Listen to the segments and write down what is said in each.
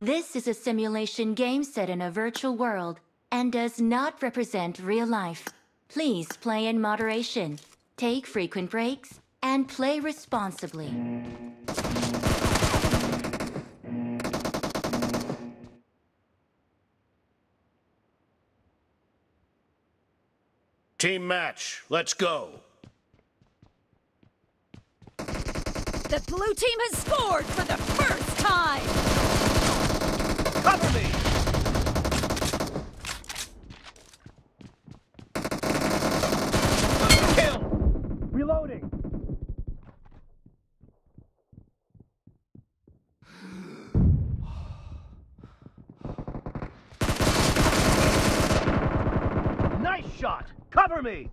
This is a simulation game set in a virtual world and does not represent real life. Please play in moderation, take frequent breaks, and play responsibly. Team match, let's go. The blue team has scored for the first time! Cover me! Kill! Reloading! Nice shot! Cover me!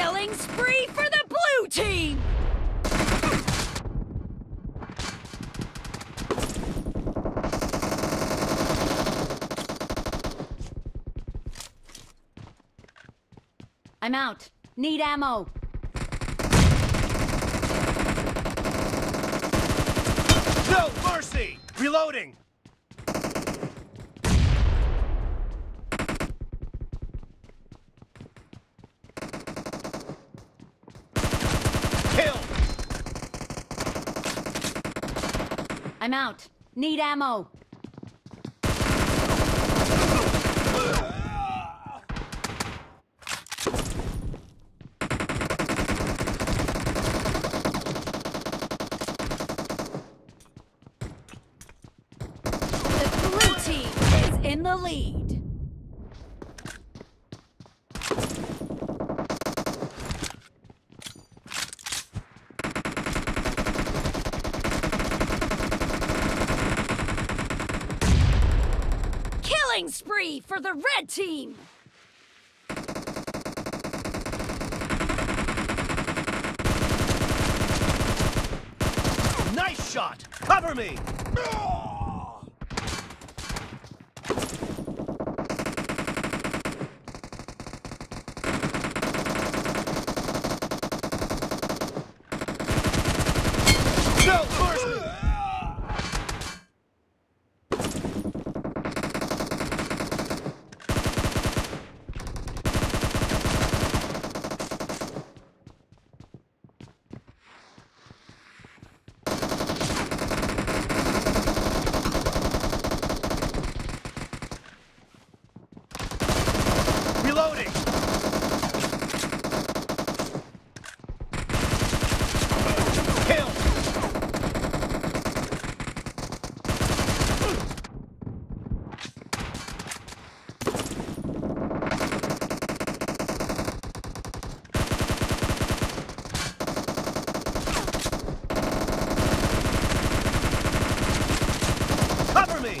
Killing spree for the blue team! I'm out. Need ammo. No mercy! Reloading! I'm out. Need ammo. The blue team is in the lead. Spree for the red team. Nice shot! Cover me! No mercy! Reloading! Kill! Cover me!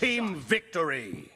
team victory!